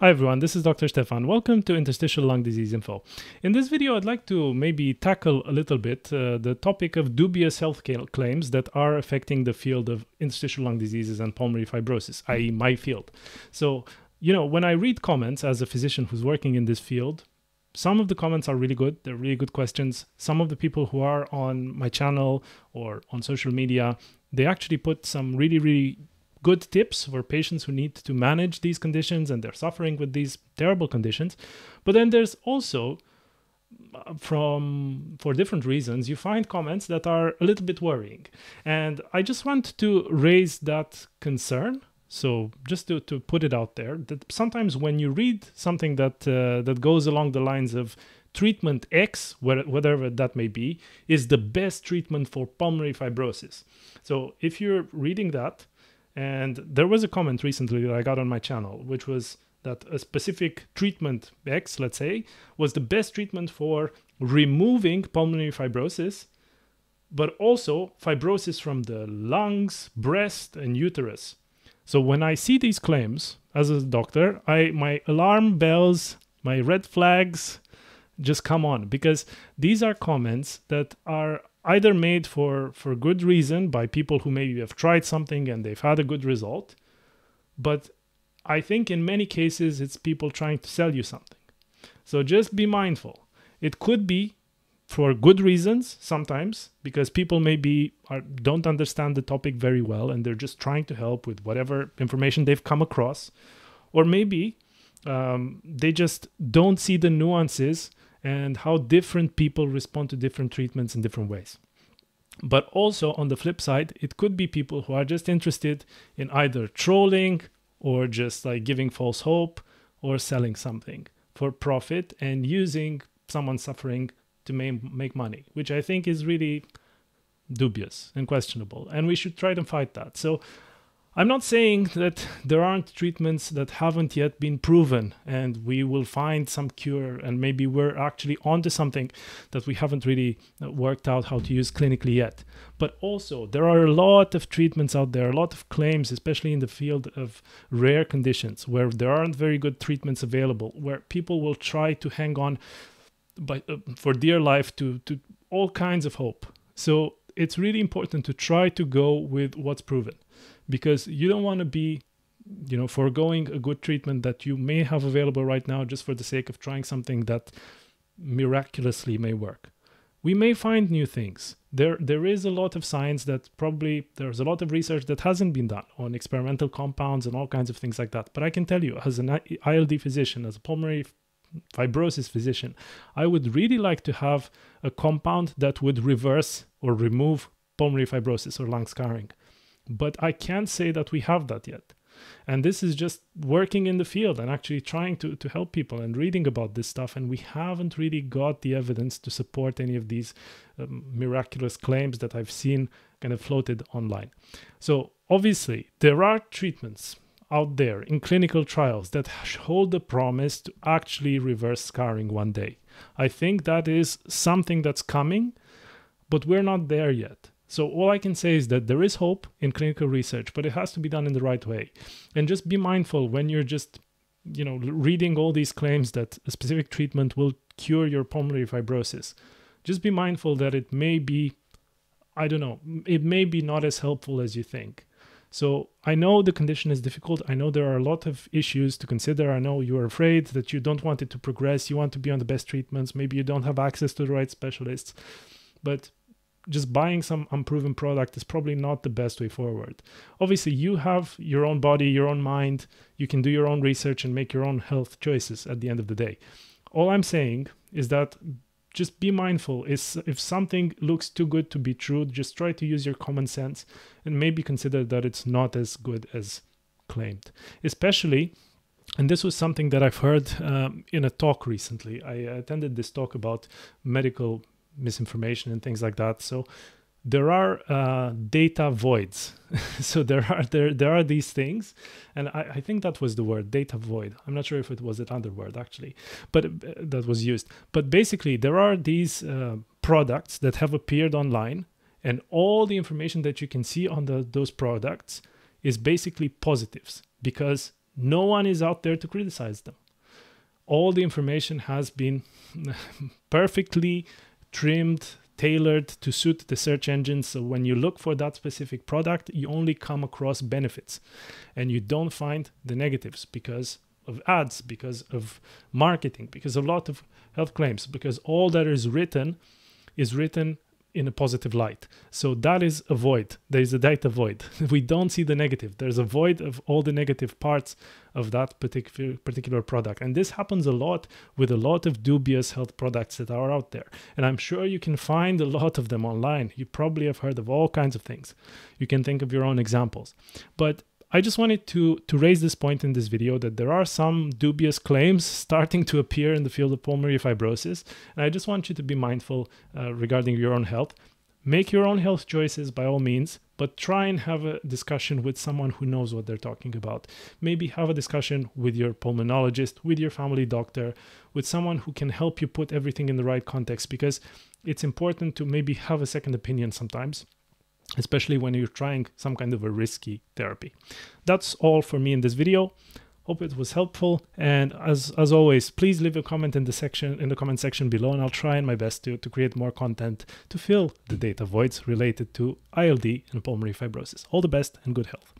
Hi everyone, this is Dr. Stefan. Welcome to Interstitial Lung Disease Info. In this video, I'd like to maybe tackle a little bit uh, the topic of dubious health claims that are affecting the field of interstitial lung diseases and pulmonary fibrosis, i.e., my field. So, you know, when I read comments as a physician who's working in this field, some of the comments are really good. They're really good questions. Some of the people who are on my channel or on social media, they actually put some really, really good tips for patients who need to manage these conditions and they're suffering with these terrible conditions. But then there's also uh, from for different reasons you find comments that are a little bit worrying. And i just want to raise that concern. So just to, to put it out there that sometimes when you read something that uh, that goes along the lines of treatment x whatever that may be is the best treatment for pulmonary fibrosis. So if you're reading that and there was a comment recently that I got on my channel, which was that a specific treatment X, let's say, was the best treatment for removing pulmonary fibrosis, but also fibrosis from the lungs, breast, and uterus. So when I see these claims as a doctor, I my alarm bells, my red flags just come on because these are comments that are either made for for good reason by people who maybe have tried something and they've had a good result but i think in many cases it's people trying to sell you something. So just be mindful. It could be for good reasons sometimes because people maybe are, don't understand the topic very well and they're just trying to help with whatever information they've come across. Or maybe um, they just don't see the nuances and how different people respond to different treatments in different ways. But also on the flip side, it could be people who are just interested in either trolling or just like giving false hope or selling something for profit and using someone suffering to make money, which I think is really dubious and questionable. And we should try to fight that. So I'm not saying that there aren't treatments that haven't yet been proven and we will find some cure and maybe we're actually onto something that we haven't really uh, worked out how to use clinically yet. But also, there are a lot of treatments out there, a lot of claims, especially in the field of rare conditions where there aren't very good treatments available, where people will try to hang on by, uh, for dear life to, to all kinds of hope. So it's really important to try to go with what's proven. Because you don't want to be you know foregoing a good treatment that you may have available right now just for the sake of trying something that miraculously may work. We may find new things. There there is a lot of science that probably there's a lot of research that hasn't been done on experimental compounds and all kinds of things like that. But i can tell you as an ild physician as a pulmonary fibrosis physician i would really like to have a compound that would reverse or remove pulmonary fibrosis or lung scarring but I can't say that we have that yet. And this is just working in the field and actually trying to, to help people and reading about this stuff. And we haven't really got the evidence to support any of these um, miraculous claims that I've seen kind of floated online. So, obviously, there are treatments out there in clinical trials that hold the promise to actually reverse scarring one day. I think that is something that's coming, but we're not there yet. So all I can say is that there is hope in clinical research, but it has to be done in the right way. And just be mindful when you're just you know reading all these claims that a specific treatment will cure your pulmonary fibrosis. Just be mindful that it may be I don't know, it may be not as helpful as you think. So I know the condition is difficult. I know there are a lot of issues to consider. I know you're afraid that you don't want it to progress. You want to be on the best treatments. Maybe you don't have access to the right specialists. But just buying some unproven product is probably not the best way forward. Obviously, you have your own body, your own mind. You can do your own research and make your own health choices at the end of the day. All I'm saying is that just be mindful. Is if something looks too good to be true just try to use your common sense and maybe consider that it's not as good as claimed. Especially and this was something that i've heard um, in a talk recently. I attended this talk about medical misinformation and things like that. So there are uh, data voids. so there are there there are these things, and I, I, think that was the word data void. I'm not sure if it was another word actually, but uh, that was used. But basically, there are these uh, products that have appeared online, and all the information that you can see on the, those products is basically positives because no one is out there to criticize them. All the information has been perfectly trimmed, tailored to suit the search engine. So when you look for that specific product, you only come across benefits and you don't find the negatives because of ads, because of marketing, because a lot of health claims, because all that is written is written in a positive light. So that is a void. There is a data void. We don't see the negative. There's a void of all the negative parts of that particular particular product. And this happens a lot with a lot of dubious health products that are out there. And I'm sure you can find a lot of them online. You probably have heard of all kinds of things. You can think of your own examples. But I just wanted to, to raise this point in this video that there are some dubious claims starting to appear in the field of pulmonary fibrosis. And I just want you to be mindful uh, regarding your own health. Make your own health choices by all means, but try and have a discussion with someone who knows what they're talking about. Maybe have a discussion with your pulmonologist, with your family doctor, with someone who can help you put everything in the right context because it's important to maybe have a second opinion sometimes especially when you're trying some kind of a risky therapy. That's all for me in this video. Hope it was helpful. And as as always, please leave a comment in the section in the comment section below, and I'll try my best to, to create more content to fill the data voids related to ILD and pulmonary fibrosis. All the best and good health.